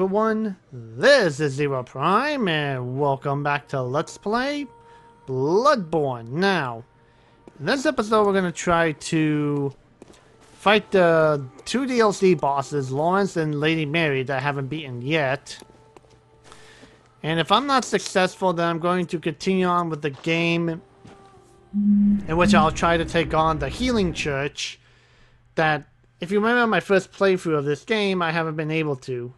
everyone, this is Zero Prime, and welcome back to Let's Play Bloodborne. Now, in this episode, we're going to try to fight the two DLC bosses, Lawrence and Lady Mary, that I haven't beaten yet. And if I'm not successful, then I'm going to continue on with the game in which I'll try to take on the Healing Church that if you remember my first playthrough of this game, I haven't been able to.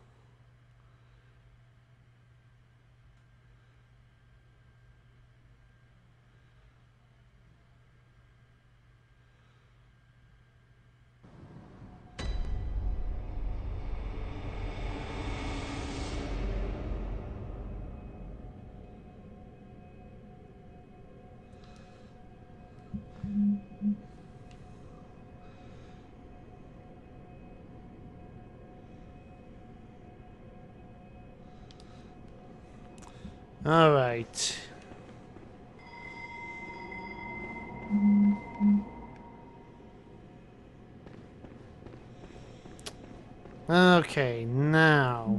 All right. Okay, now.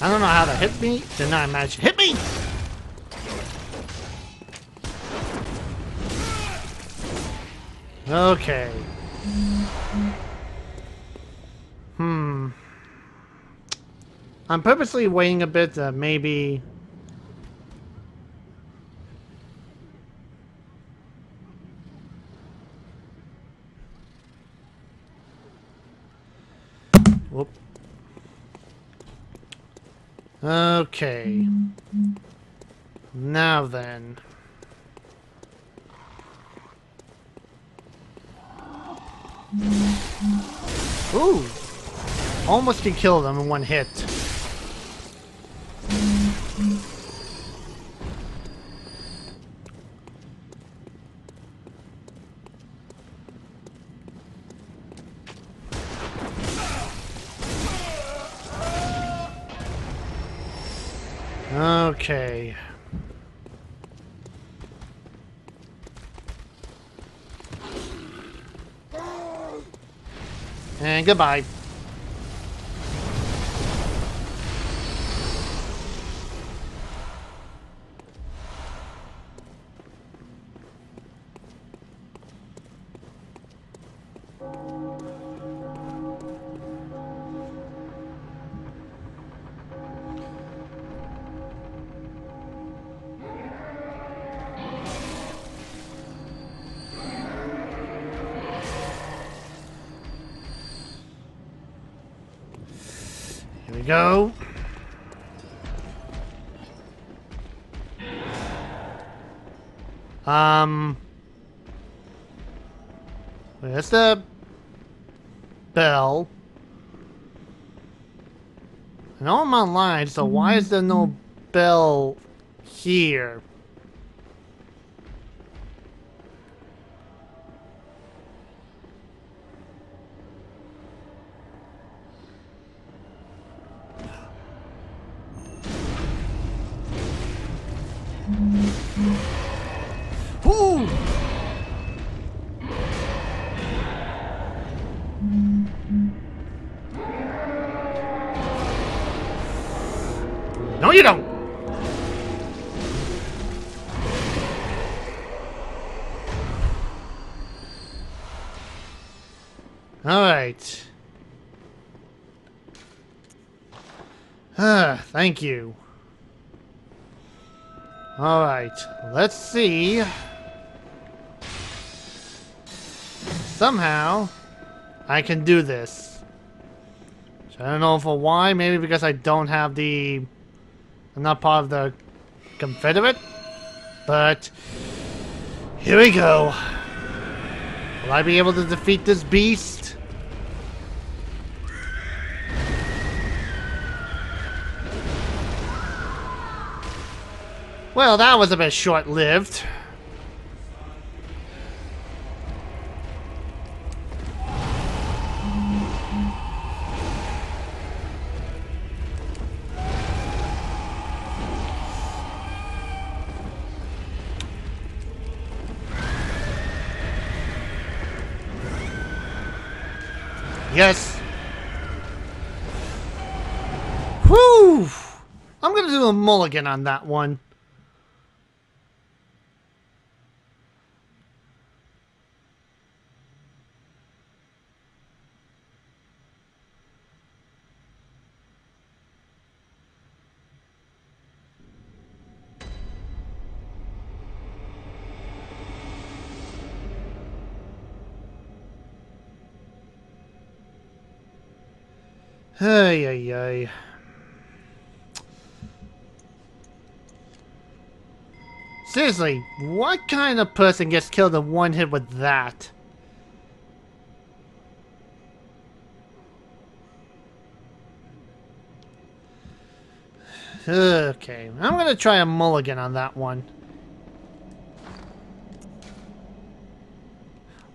I don't know how to hit me. Did not manage to hit me. Okay. Hmm. I'm purposely waiting a bit to maybe... Whoop. Okay. Now then. Ooh! Almost can kill them in one hit. Goodbye. Where's the bell? I know I'm online, so why is there no mm-hmm. bell here? Thank you. All right, let's see. Somehow, I can do this. So I don't know for why. Maybe because I don't have the. I'm not part of the Confederate. But here we go. Will I be able to defeat this beast? Well, that was a bit short-lived. Yes. Whew! I'm gonna do a mulligan on that one. Ay, ay, ay. Seriously, what kind of person gets killed in one hit with that? Okay, I'm gonna try a mulligan on that one.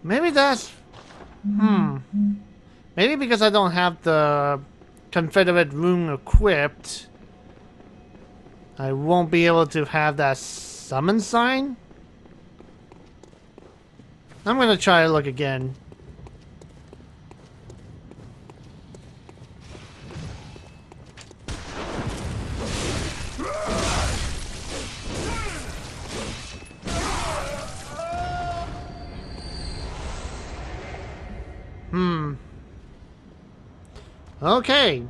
Maybe that's... Hmm. Maybe because I don't have the Confederate rune equipped, I won't be able to have that summon sign? I'm gonna try to look again. Okay.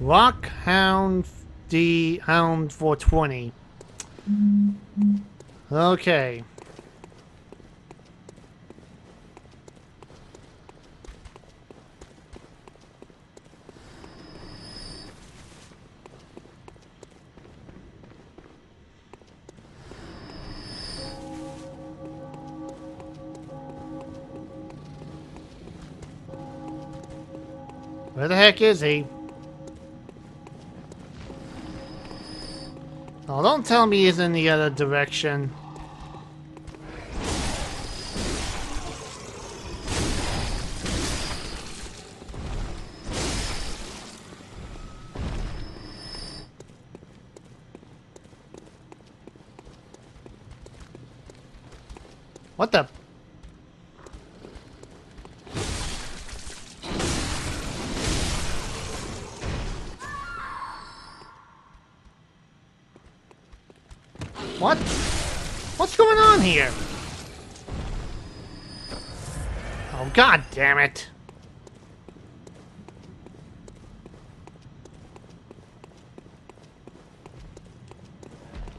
Rock Hound D Hound 420. Okay. Heck is he? Oh, don't tell me he's in the other direction.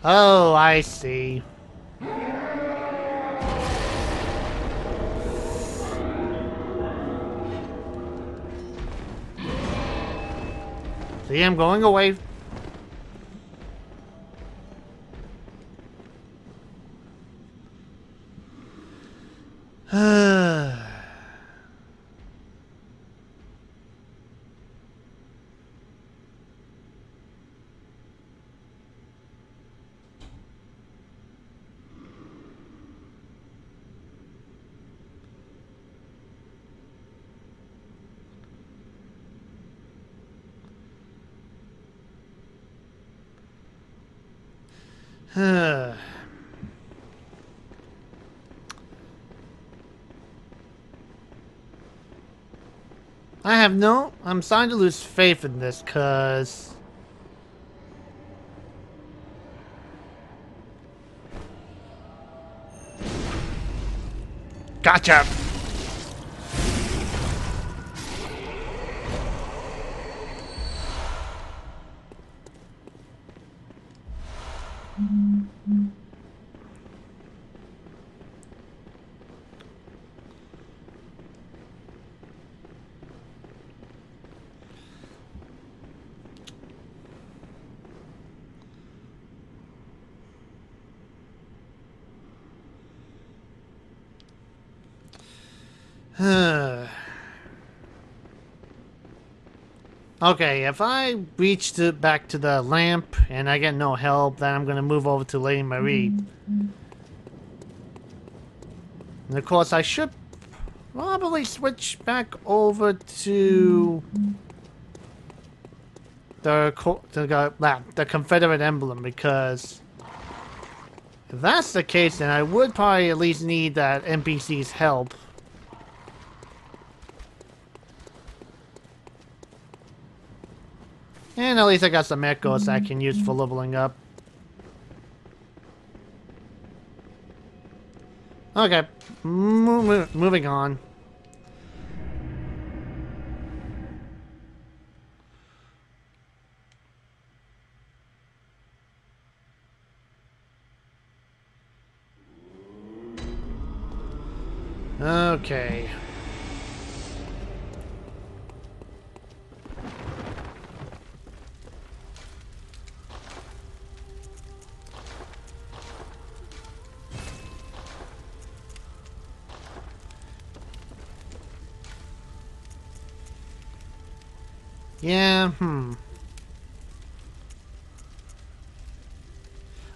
Oh, I see. See, I'm going away I have no... I'm starting to lose faith in this, because... Gotcha! Okay, if I reach to, back to the lamp and I get no help, then I'm going to move over to Lady Marie. And of course, I should probably switch back over to the the, the Confederate emblem because if that's the case, then I would probably at least need that NPC's help. And at least I got some echoes I can use for leveling up. Okay, Mo moving on.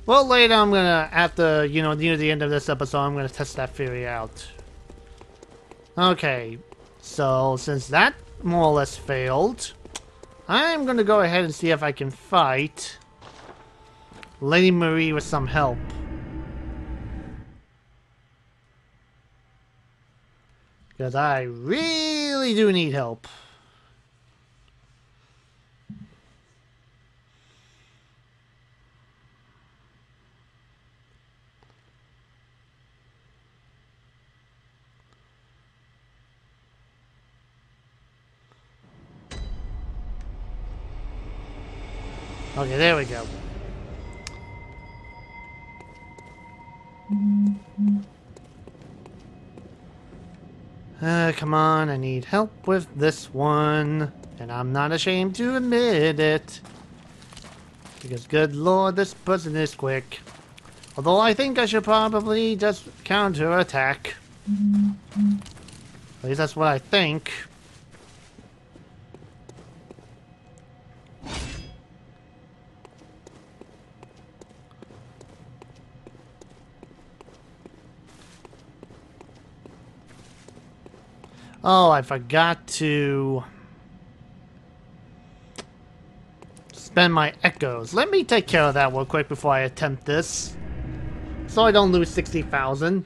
Well, later I'm gonna, at the, you know, near the end of this episode, I'm gonna test that theory out. Okay, so since that more or less failed, I'm gonna go ahead and see if I can fight Lady Marie with some help. Because I really do need help. There we go. Uh, come on, I need help with this one. And I'm not ashamed to admit it. Because good lord, this person is quick. Although I think I should probably just counter-attack. At least that's what I think. Oh, I forgot to spend my echoes. Let me take care of that real quick before I attempt this. So I don't lose 60,000.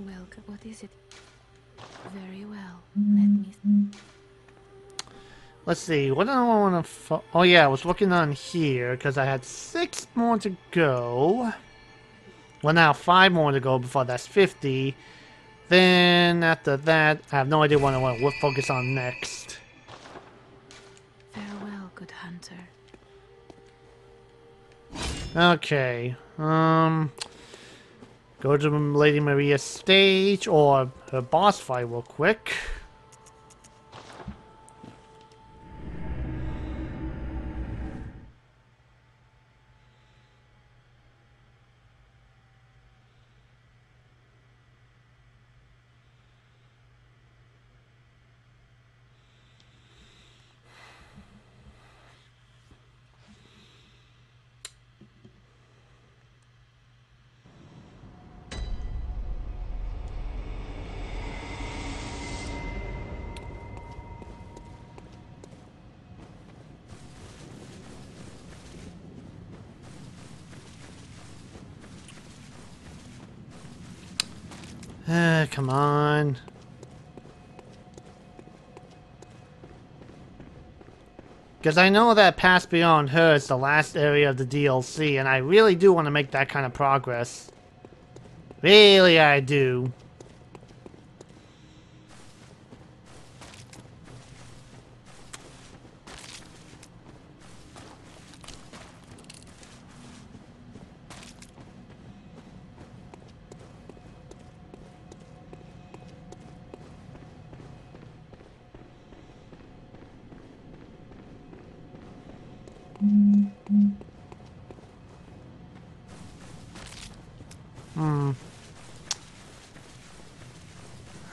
Welcome. What is it? Very. Let me. Let's see. What do I want to? Oh yeah, I was looking on here because I had six more to go. Well, now five more to go before that's fifty. Then after that, I have no idea what I want to focus on next. Farewell, good hunter. Okay. Um. Go to Lady Maria's stage or her boss fight real quick. Come on. Because I know that Pass Beyond Her is the last area of the DLC, and I really do want to make that kind of progress. Really, I do. Hmm.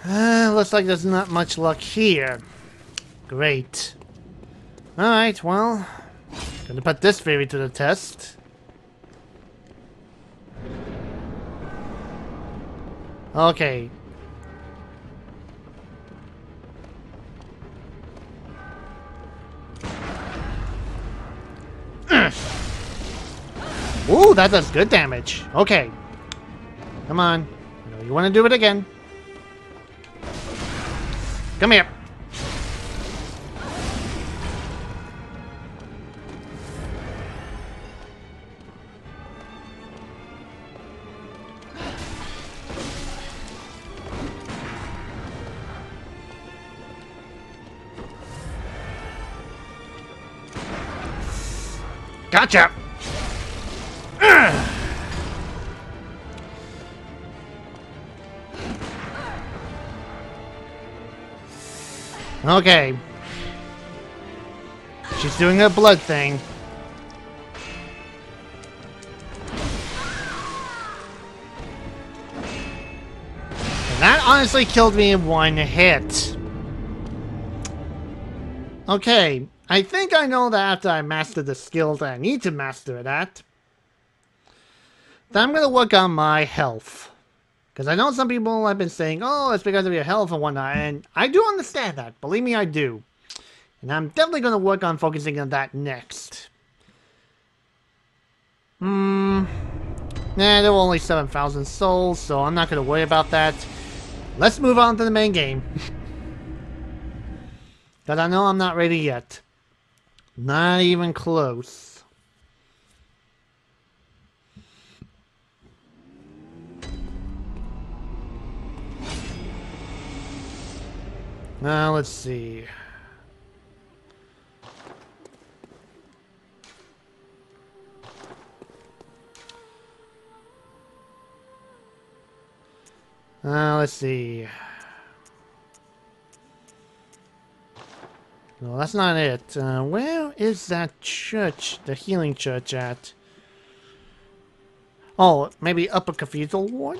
Uh, looks like there's not much luck here. Great. Alright, well, gonna put this theory to the test. Okay. Ooh, that does good damage. Okay. Come on. I know you want to do it again. Come here. Gotcha! Okay. She's doing a blood thing. And that honestly killed me in one hit. Okay, I think I know that after I master the skill that I need to master it at, then I'm going to work on my health. Because I know some people have been saying, oh, it's because of your health and whatnot, and I do understand that. Believe me, I do. And I'm definitely going to work on focusing on that next. Hmm. Nah, there were only 7,000 souls, so I'm not going to worry about that. Let's move on to the main game. Because I know I'm not ready yet. Not even close. Now, let's see. Uh, let's see. No, that's not it. Uh, where is that church, the healing church at? Oh, maybe Upper Cathedral Ward?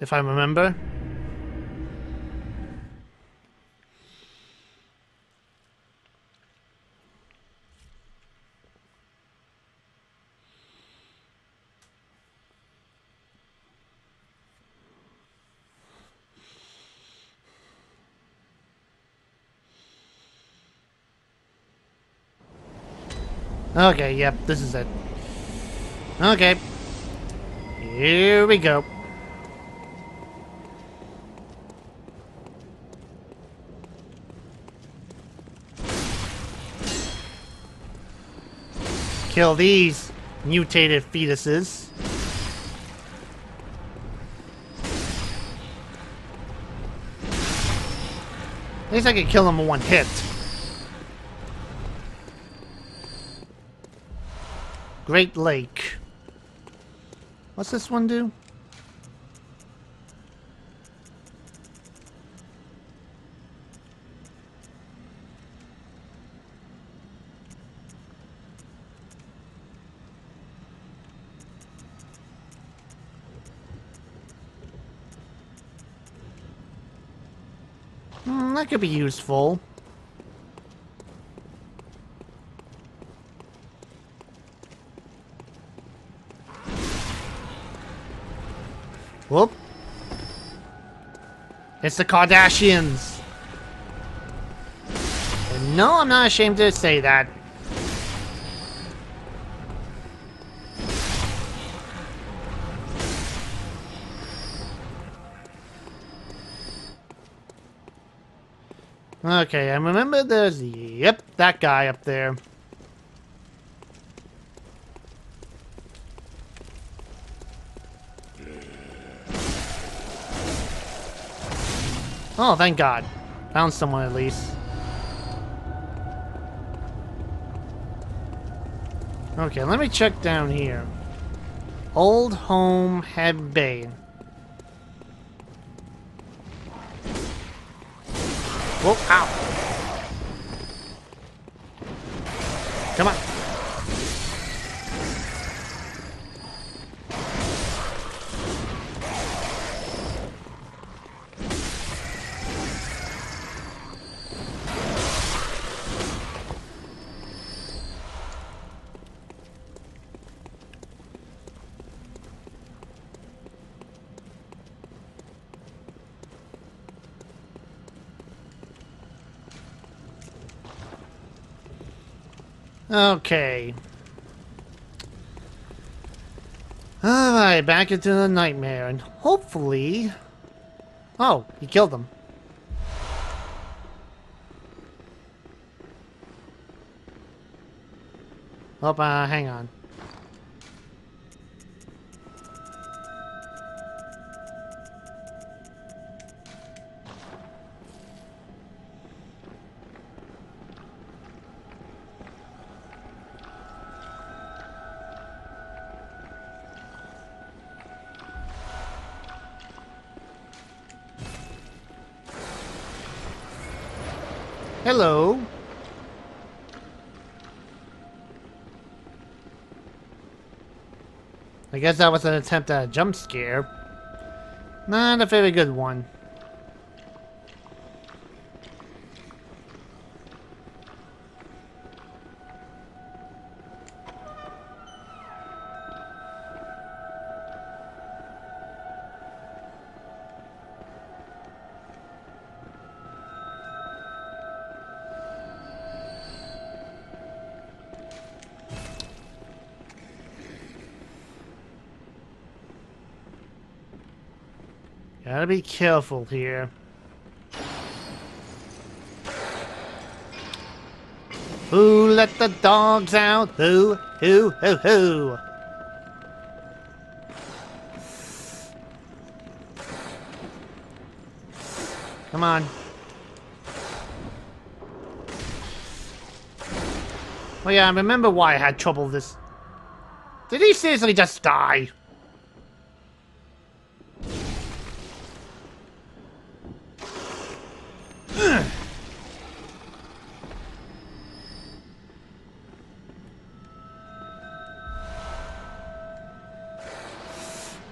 If I remember. Okay, yep, this is it. Okay. Here we go. Kill these mutated fetuses. At least I can kill them in one hit. Great Lake. What's this one do? Hmm, that could be useful. Whoop. It's the Kardashians. And no, I'm not ashamed to say that. Okay, I remember there's, yep, that guy up there. Oh, thank God. Found someone at least. Okay, let me check down here. Old Home Head Bay. Whoa, ow. Come on. Okay. Alright, back into the nightmare, and hopefully... Oh, he killed them. Oh, uh, hang on. I guess that was an attempt at a jump scare. Not a very good one. Gotta be careful here. Who let the dogs out? Who? Who? Who? Who? Come on. Oh yeah, I remember why I had trouble with this. Did he seriously just die?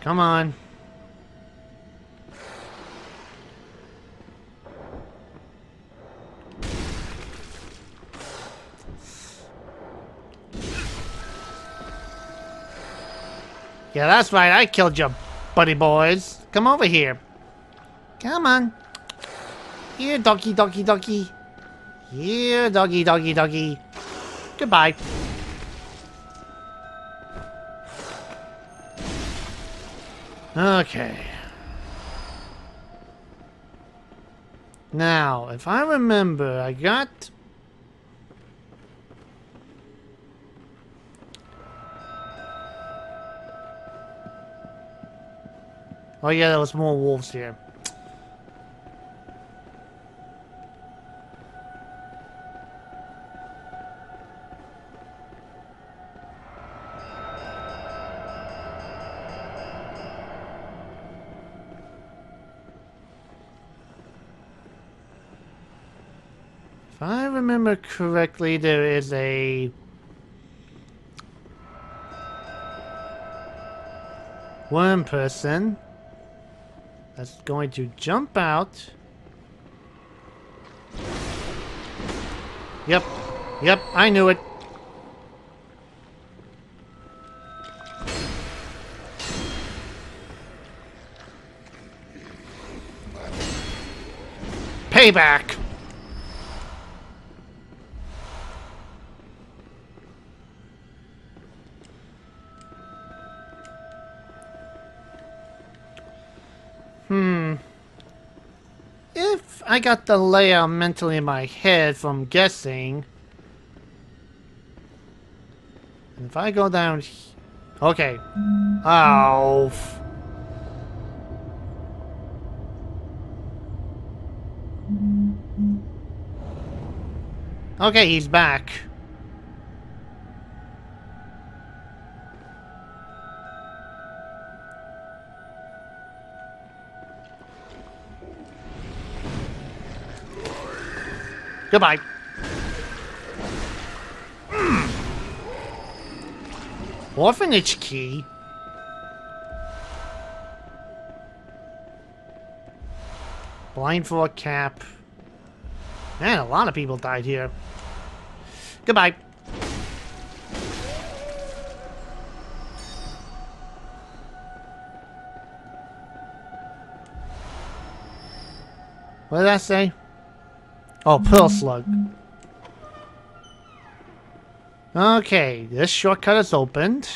Come on. Yeah, that's right. I killed you, buddy boys. Come over here. Come on. Here, doggy, doggy, doggy. Here, doggy, doggy, doggy. Goodbye. Okay. Now, if I remember, I got... Oh yeah, there was more wolves here. Correctly, there is a... Worm person that's going to jump out. Yep. Yep, I knew it. Payback! I got the layout mentally in my head from guessing... If I go down... Okay. Oh. Okay, he's back. Goodbye. Mm. Orphanage key? Blind for a cap. Man, a lot of people died here. Goodbye. What did I say? Oh, Pearl Slug. Okay, this shortcut is opened.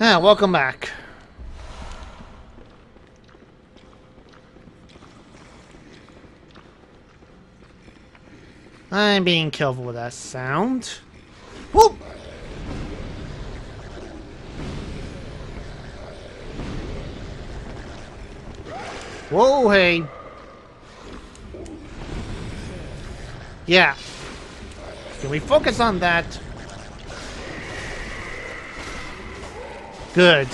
Ah, welcome back. I'm being careful with that sound. Whoop! Whoa, hey. Yeah. Can we focus on that? Good.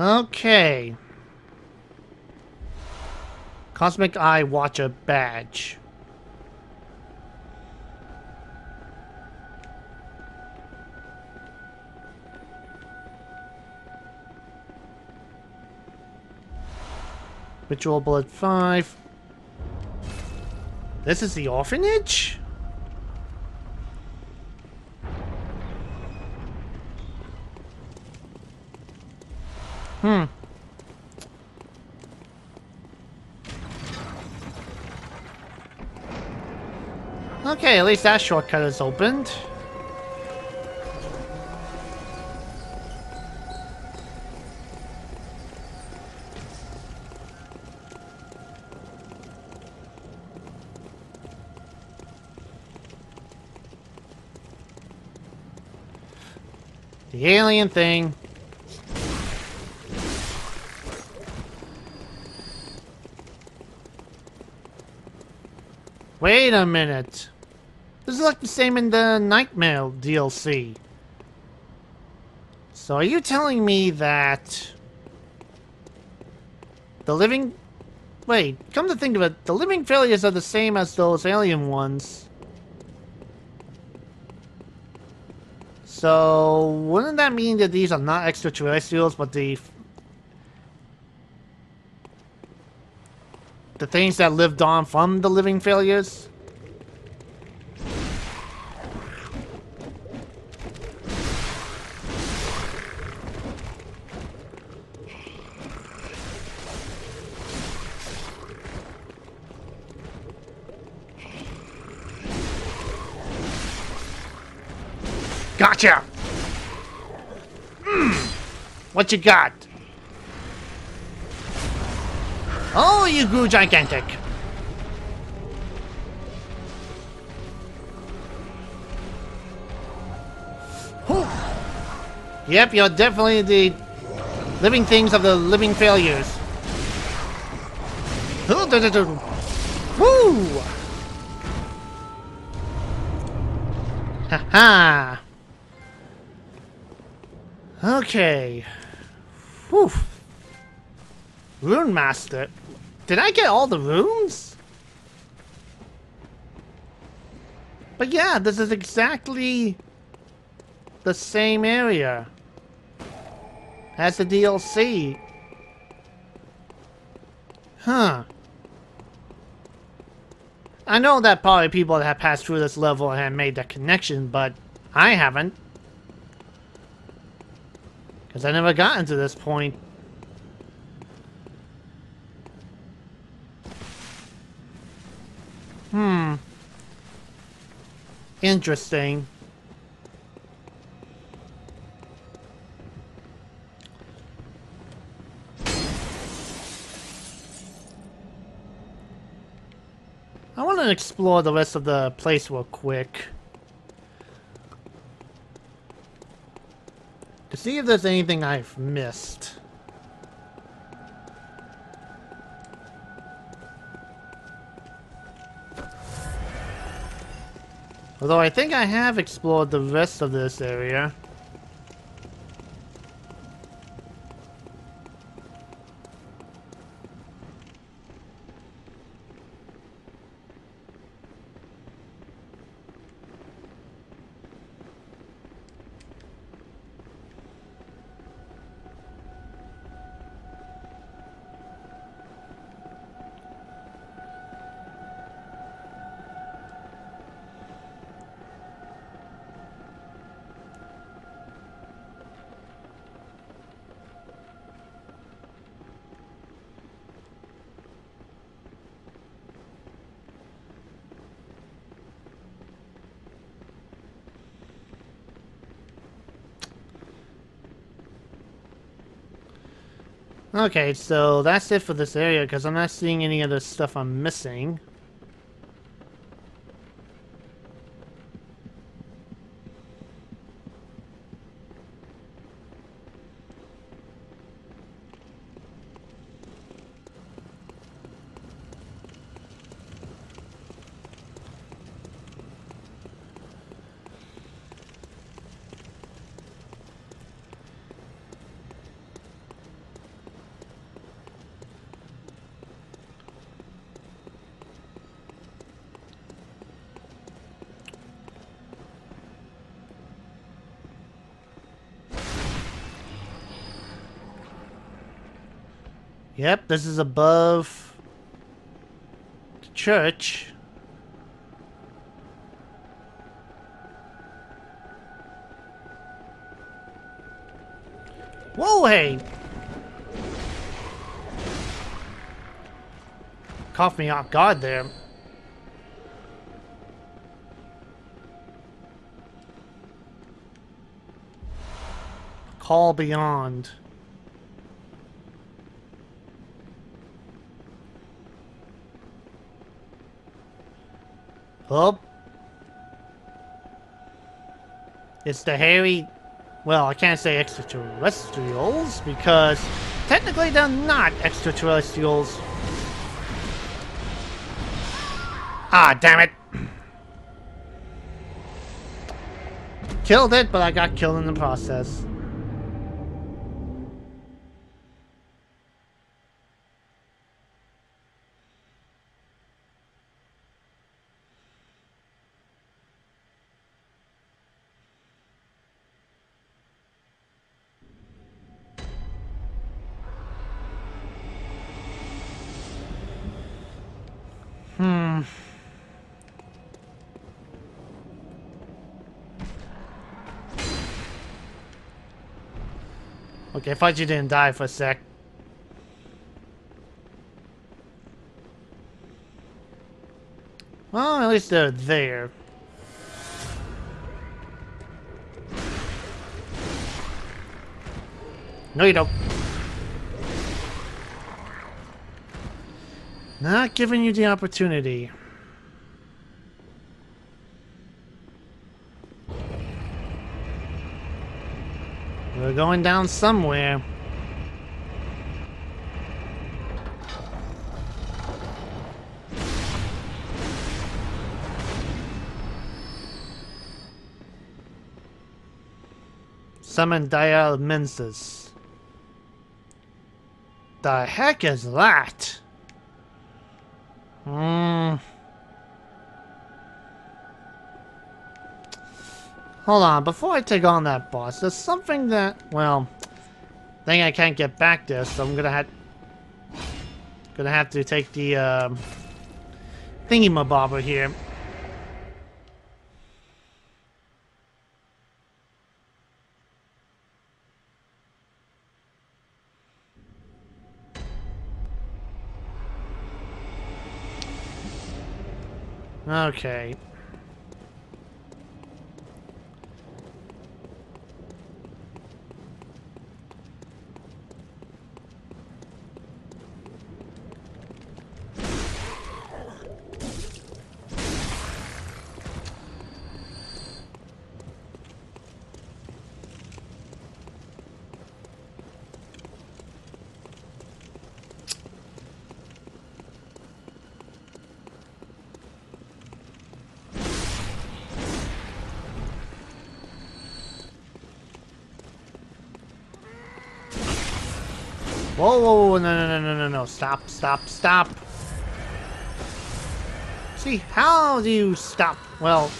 Okay. Cosmic Eye Watcher badge. Ritual Blood 5. This is the orphanage? Hmm. Okay, at least that shortcut is opened. The alien thing. Wait a minute. This is like the same in the Nightmare DLC. So are you telling me that... The living... Wait, come to think of it, the living failures are the same as those alien ones. So, wouldn't that mean that these are not extraterrestrials, but the... The things that lived on from the living failures? Gotcha! Mm. What you got? Oh, you grew gigantic. Whew. Yep, you're definitely the living things of the living failures. Woo! Ha ha! Okay. Whew. Rune Master. Did I get all the runes? But yeah, this is exactly the same area as the DLC. Huh. I know that probably people that have passed through this level have made that connection, but I haven't. Because I never gotten to this point. Hmm. Interesting. I want to explore the rest of the place real quick. To see if there's anything I've missed. Although I think I have explored the rest of this area. Okay, so that's it for this area because I'm not seeing any other stuff I'm missing. Yep, this is above the church. Whoa, hey! Caught me off guard there. Call beyond. Oh. It's the hairy... Well, I can't say extraterrestrials, because technically they're not extraterrestrials. Ah, damn it! Killed it, but I got killed in the process. Hmm. Okay, I thought you didn't die for a sec. Well, at least they're there. No, you don't. Not giving you the opportunity. We're going down somewhere. Summon Dialmensis. The heck is that? Hmm. Hold on, before I take on that boss, there's something that, well, thing I can't get back there, so I'm gonna have gonna have to take the um, thingy mabobber here. Okay. Whoa, whoa, whoa, no, no, no, no, no, stop, stop, stop. See, how do you stop? Well...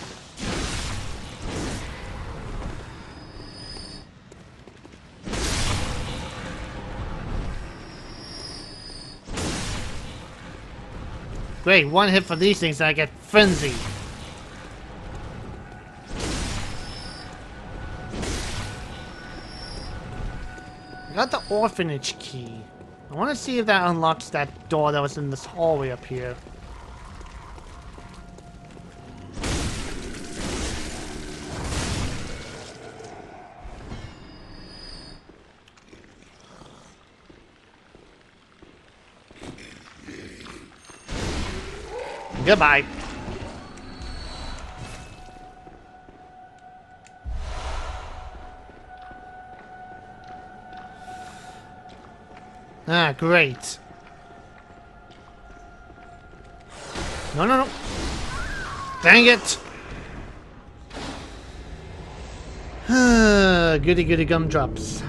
Great, one hit for these things and I get frenzied. I got the orphanage key. I want to see if that unlocks that door that was in this hallway up here. Goodbye. Ah, great. No, no, no. Dang it! goody goody gumdrops.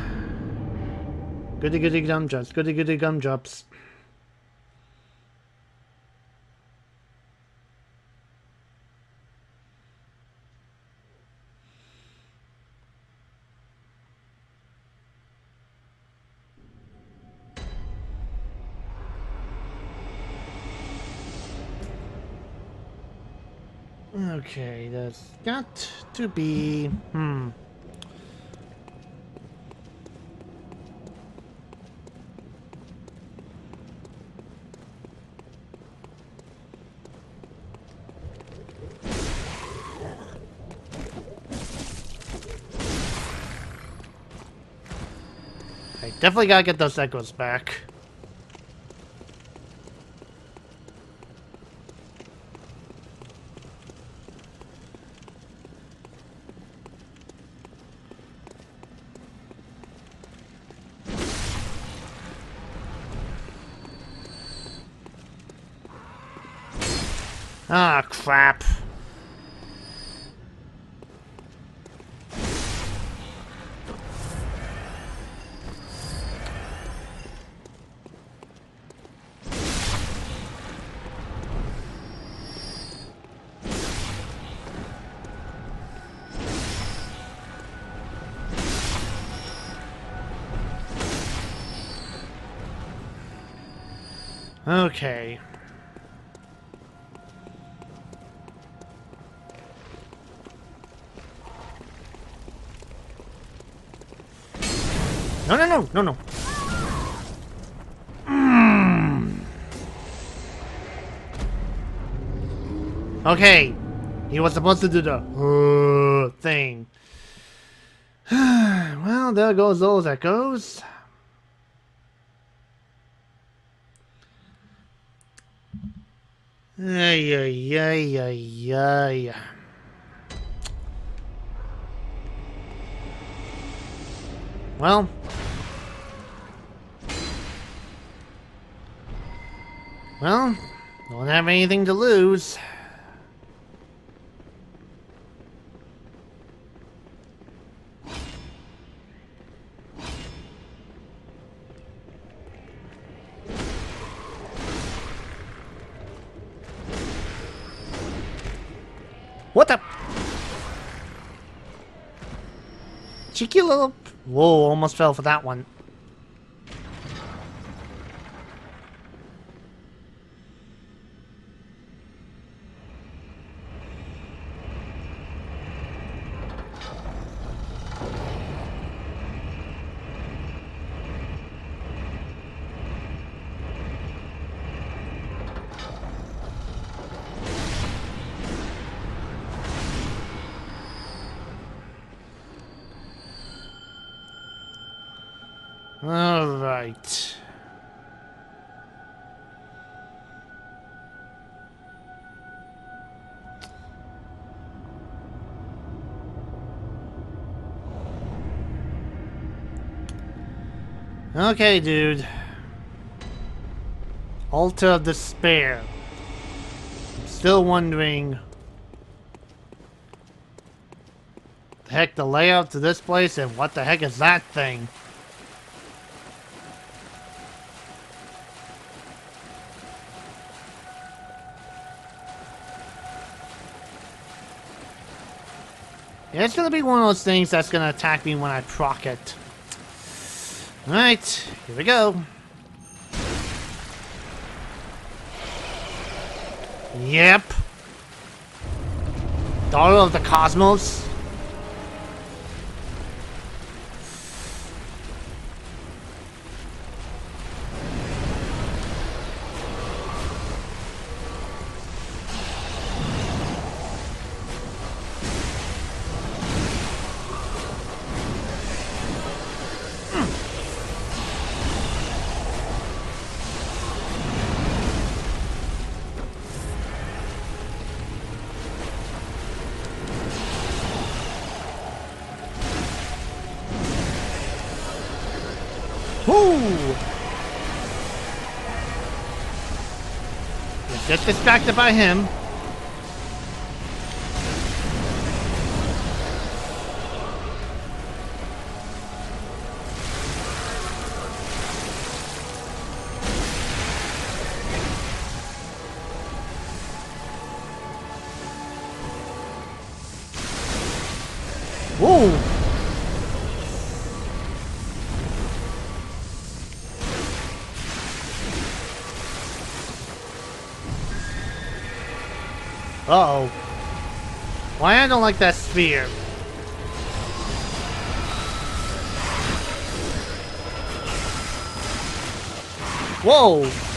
Goody goody gumdrops. Goody goody gumdrops. Okay, that's got to be... Hmm. I definitely gotta get those echoes back. Ah, crap. Okay. No, no, no, no, no. Mm. Okay. He was supposed to do the uh, thing. well, there goes those echoes. Ay, ay, ay, ay, ay. Well. Well, don't have anything to lose. What the? Cheeky little... Whoa, almost fell for that one. All right. Okay, dude. Altar of Despair. I'm still wondering the heck the layout to this place and what the heck is that thing? It's gonna be one of those things that's gonna attack me when I proc it. Alright, here we go. Yep. Daughter of the Cosmos. Distracted by him. Don't like that sphere? Whoa!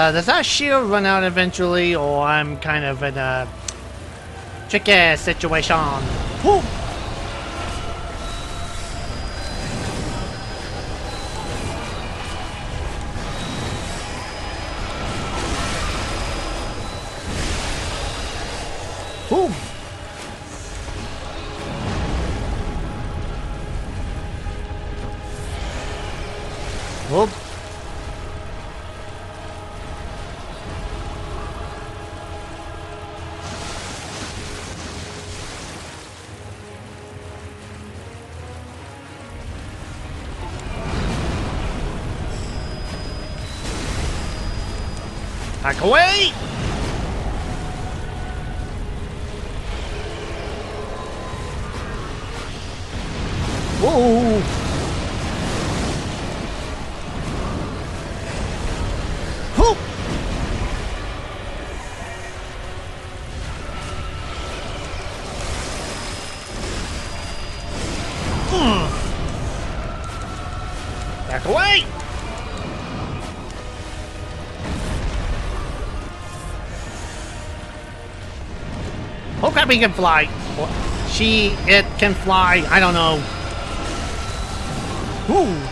Uh, does that shield run out eventually, or I'm kind of in a tricky situation? Whoo! Oh can fly! She, it can fly, I don't know. Ooh!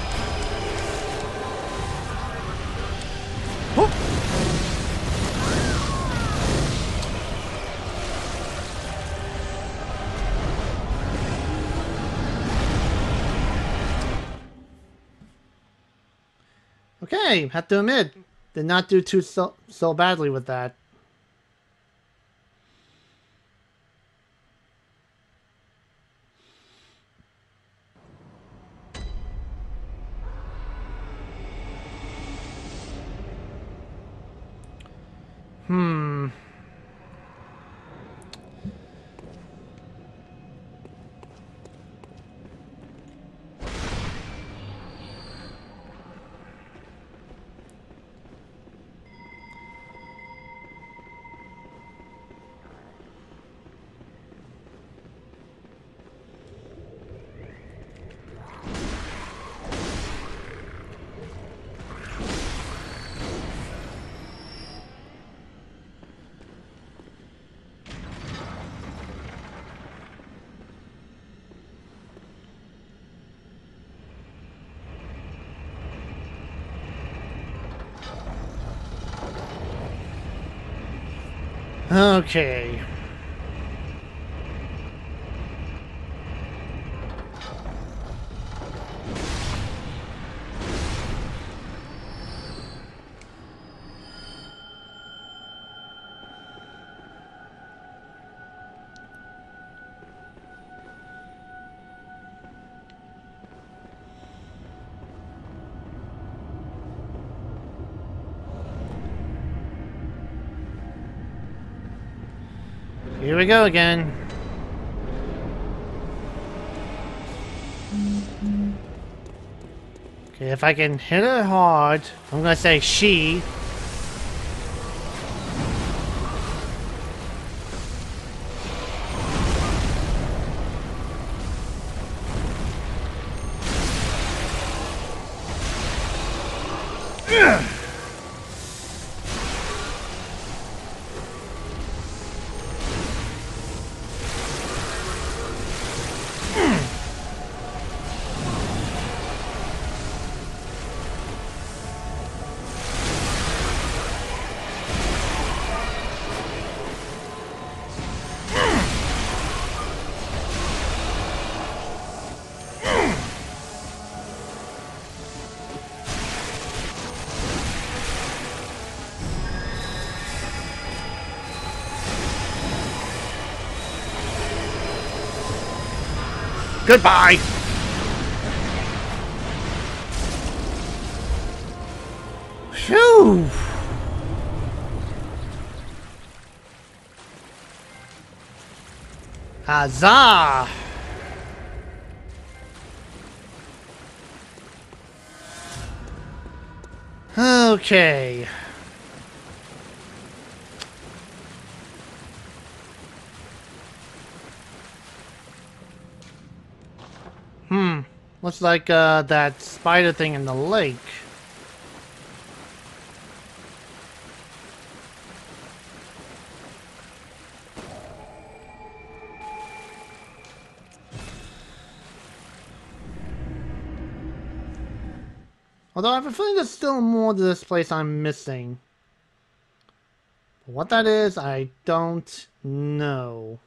Okay, have to admit, did not do too so, so badly with that. Hmm. Okay. We go again. Okay, if I can hit it hard, I'm gonna say she. Goodbye! Phew! Huzzah! Okay. Looks like uh, that spider thing in the lake. Although I have a feeling there's still more to this place I'm missing. What that is, I don't know.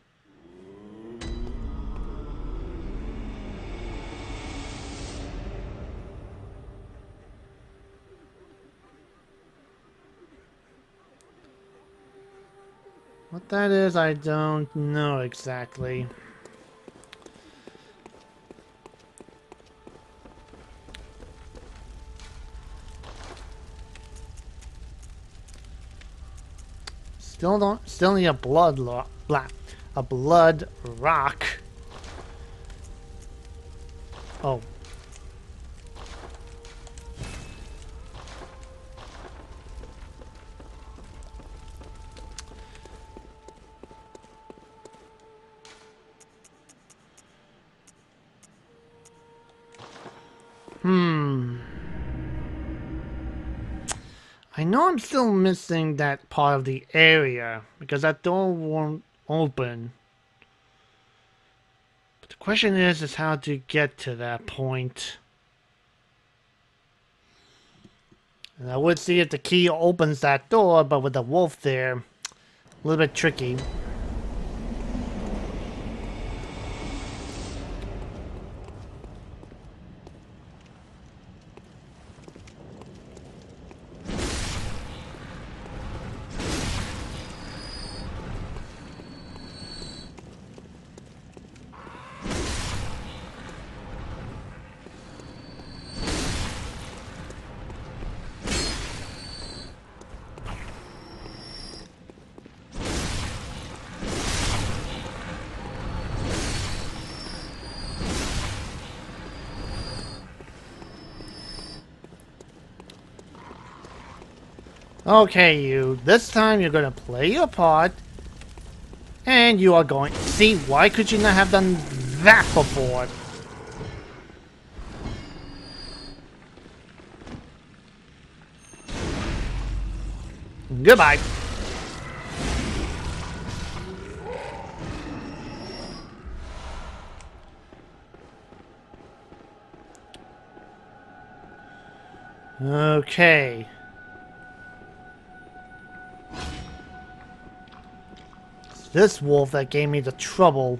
What that is, I don't know exactly. Still don't, still need a blood lo blah, a blood rock. Oh. Hmm. I know I'm still missing that part of the area because that door won't open. But the question is, is how to get to that point. And I would see if the key opens that door, but with the wolf there, a little bit tricky. Okay, you. This time you're gonna play your part. And you are going... See, why could you not have done that before? Goodbye. Okay. This wolf that gave me the trouble.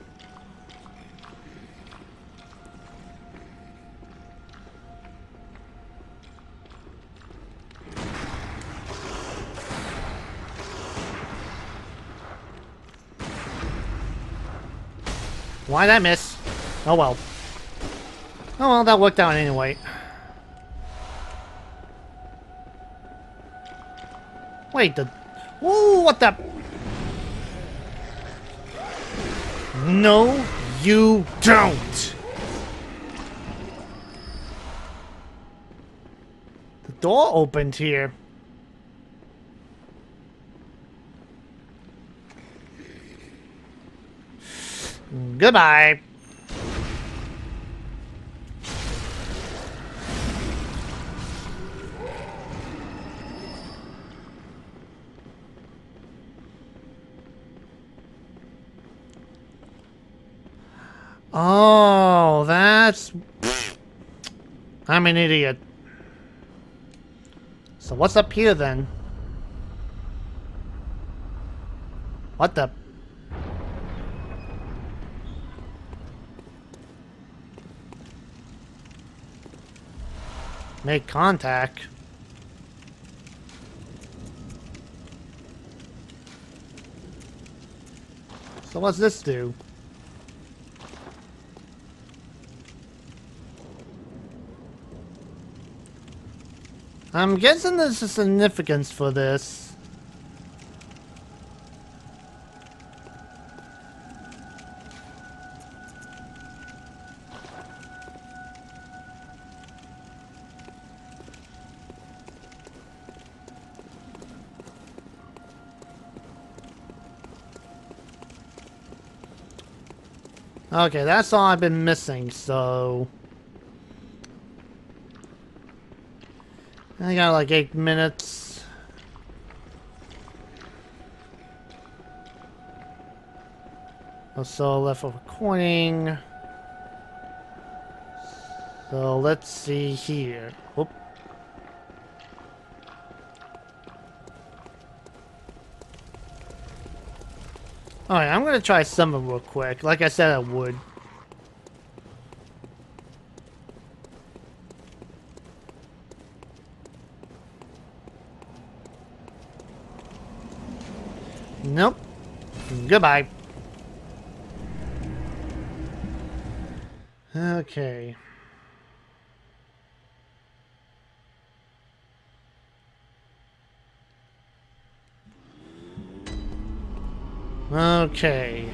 Why'd I miss? Oh well. Oh well, that worked out anyway. Wait, the... Ooh, what the... No, you don't! The door opened here. Goodbye. Oh, that's... I'm an idiot. So what's up here then? What the... Make contact. So what's this do? I'm guessing there's a significance for this. Okay, that's all I've been missing, so... I got like eight minutes. Oh, so left of coining. So let's see here. Whoop. Alright, I'm gonna try something real quick. Like I said I would. Goodbye. Okay. Okay.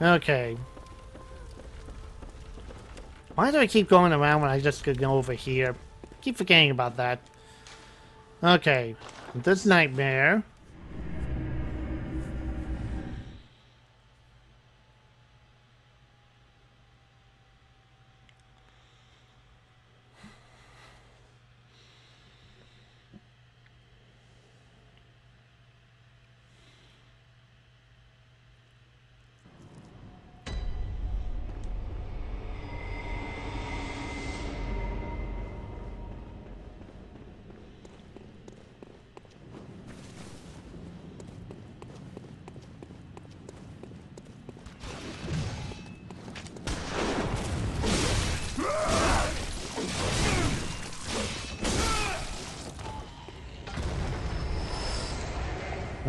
Okay. Why do I keep going around when I just could go over here? Keep forgetting about that. Okay. This nightmare.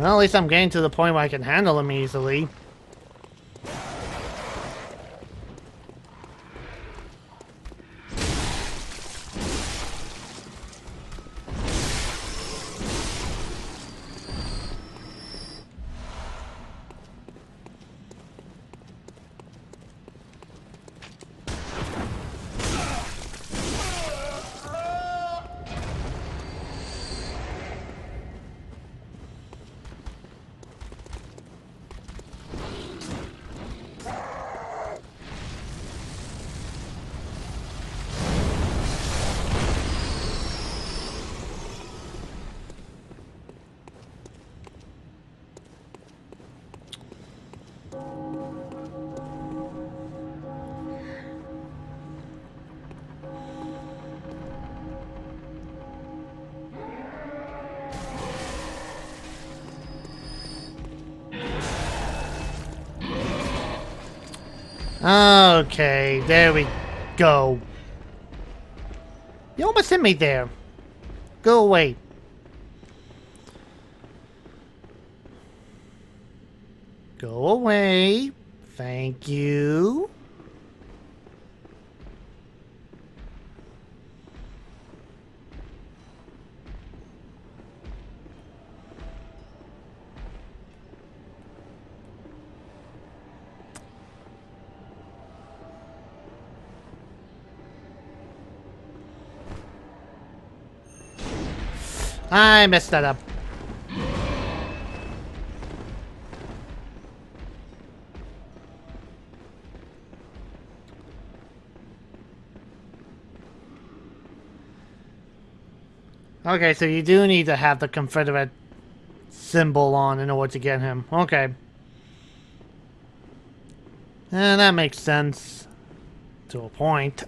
Well, at least I'm getting to the point where I can handle them easily. Okay, there we go. You almost hit me there. Go away. Go away. Thank you. I messed that up. Okay, so you do need to have the Confederate symbol on in order to get him. Okay. And that makes sense. To a point.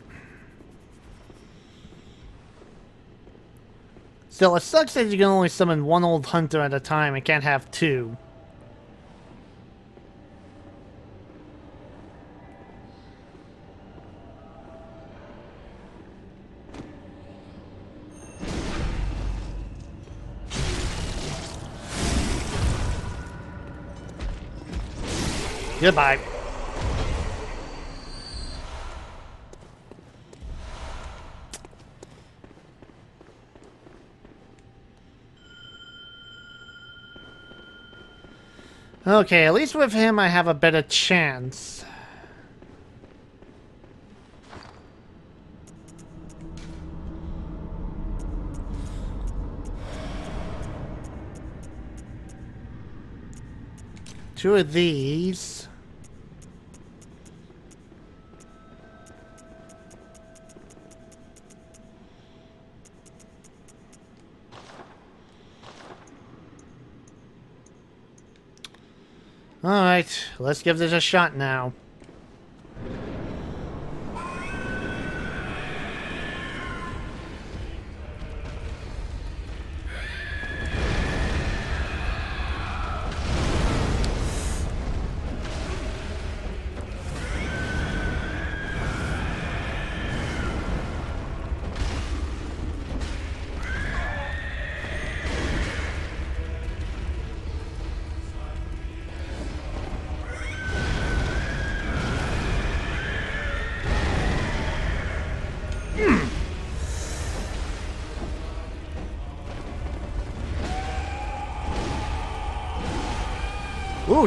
Still, it sucks that you can only summon one old hunter at a time and can't have two. Goodbye. Okay, at least with him I have a better chance. Two of these. Alright, let's give this a shot now.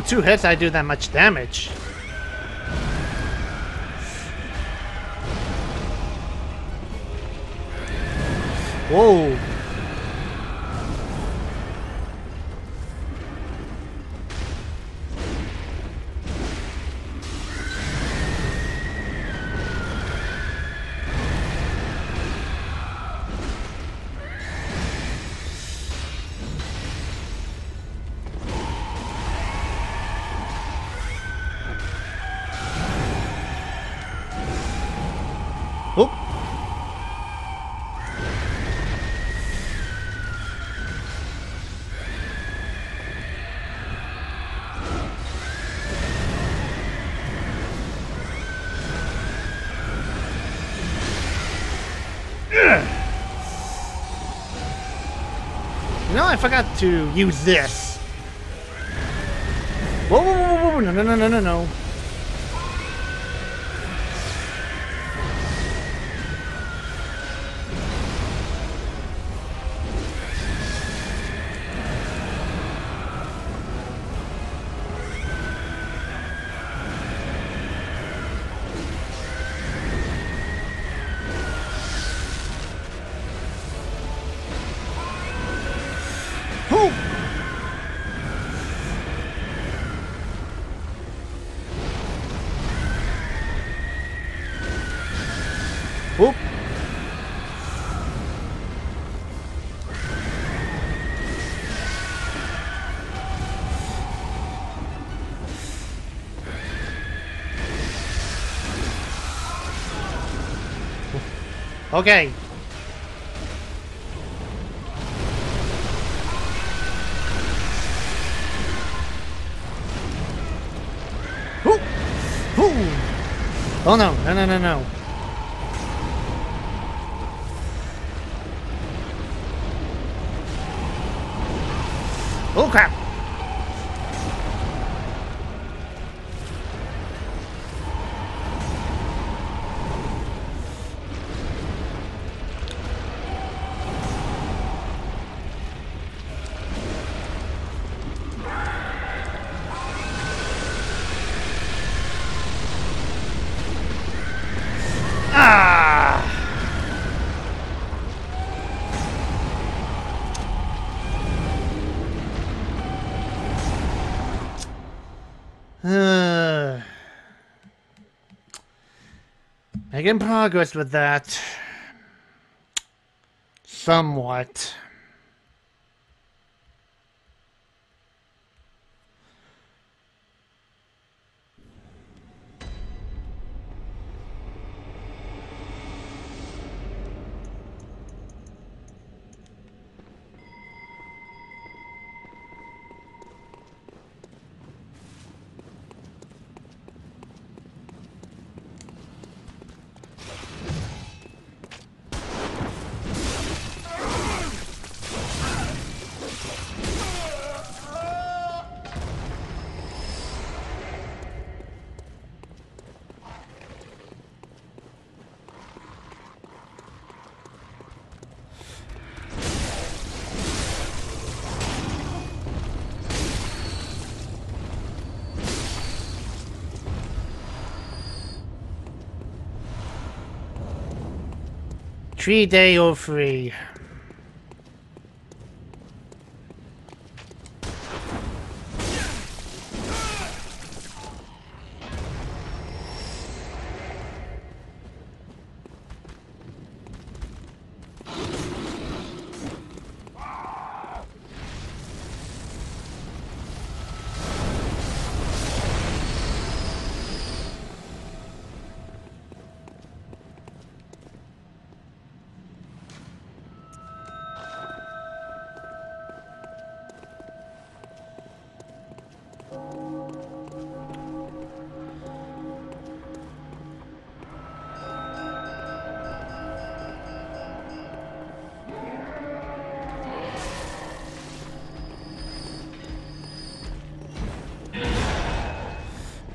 Two hits, I do that much damage. Whoa. To use this. Whoa, whoa, whoa, whoa, no, no, no, no, no, Whoop. Okay. Ooh. Ooh. Oh no, no, no, no, no. Oh crap. Making progress with that. Somewhat. Free day or free.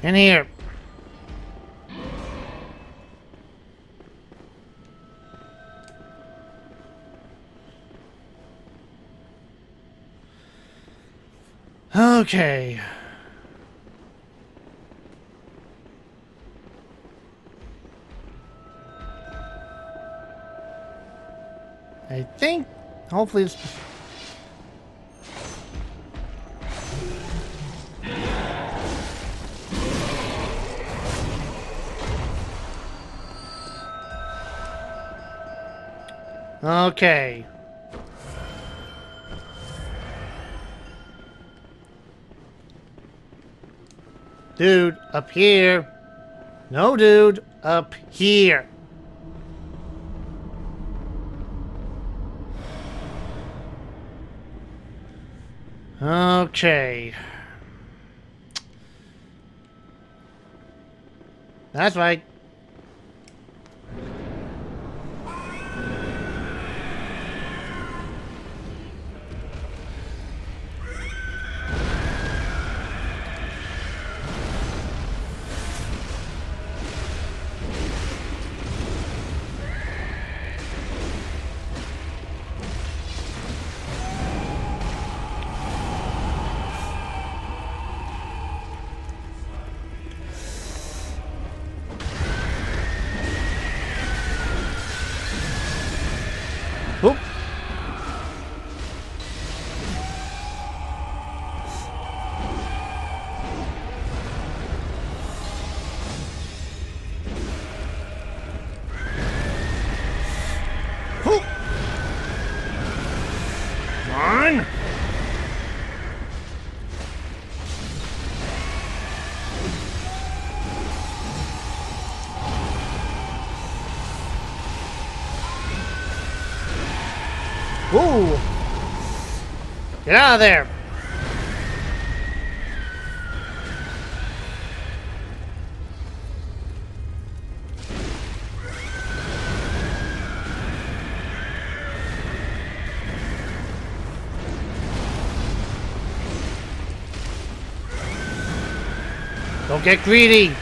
In here. Okay. I think hopefully it's Okay. Dude, up here. No, dude, up here. Okay. That's right. Get out of there! Don't get greedy!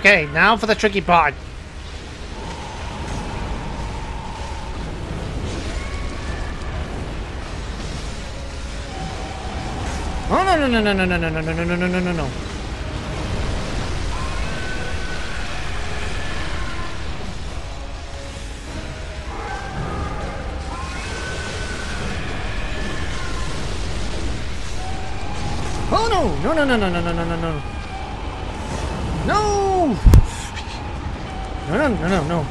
Okay, now for the tricky part. Oh no no no no no no no no no no no no no no. Oh no no no no no no no no no no. No! No, no, no, no.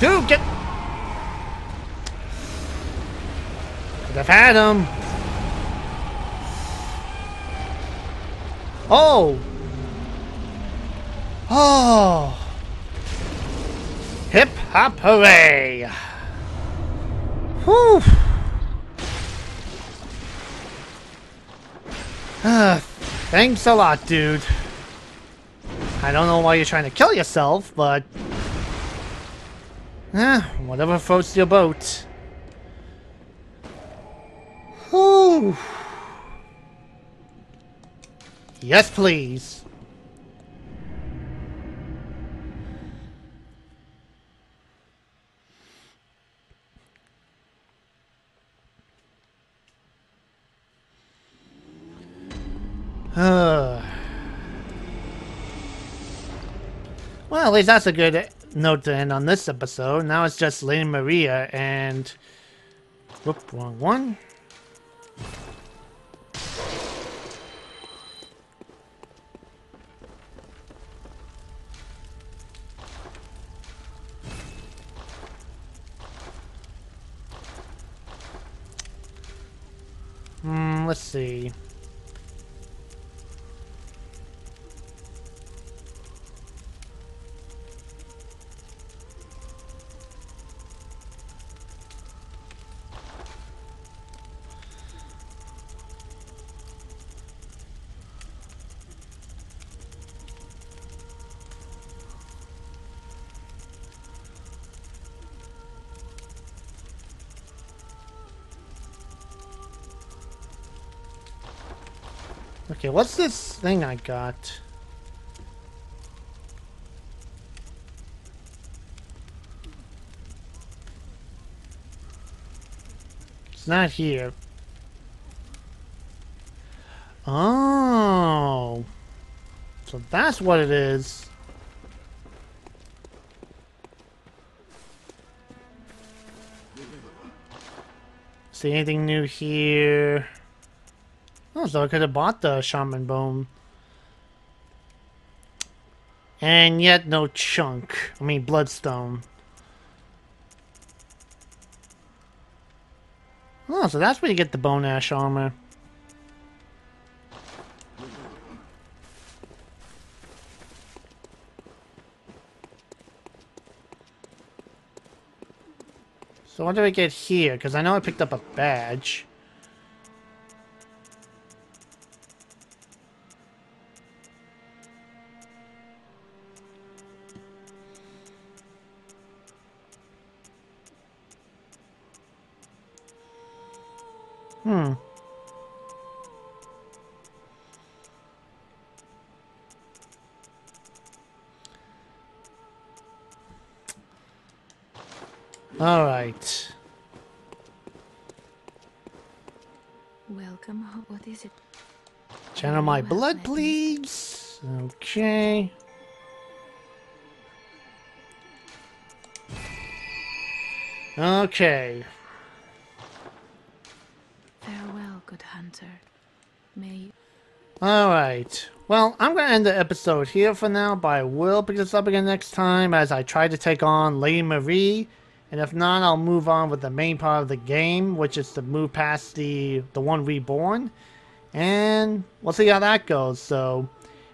Dude, get... Could have had him. Oh! Oh! Hip hop hooray! Whew! Ah, Thanks a lot, dude. I don't know why you're trying to kill yourself, but... Eh, whatever floats your boat. Whew. Yes, please. well, at least that's a good note to end on this episode. Now it's just Lady Maria and... Whoop, wrong one. Hmm, let's see. What's this thing I got? It's not here. Oh. So that's what it is. See anything new here? Oh, so I could have bought the shaman bone. And yet no chunk. I mean bloodstone. Oh, so that's where you get the bone ash armor. So what do I get here? Because I know I picked up a badge. Okay. Farewell, good hunter. May Alright. Well, I'm going to end the episode here for now, but I will pick this up again next time as I try to take on Lady Maria. And if not, I'll move on with the main part of the game, which is to move past the, the one reborn. And we'll see how that goes. So,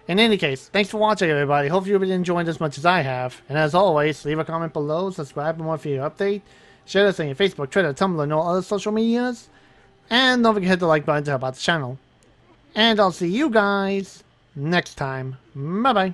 in any case, thanks for watching, everybody. Hope you've been enjoying as much as I have. And as always, leave a comment below, subscribe for more video update, share this on your Facebook, Twitter, Tumblr, and all other social medias. And don't forget to hit the like button to help out the channel. And I'll see you guys next time. Bye bye.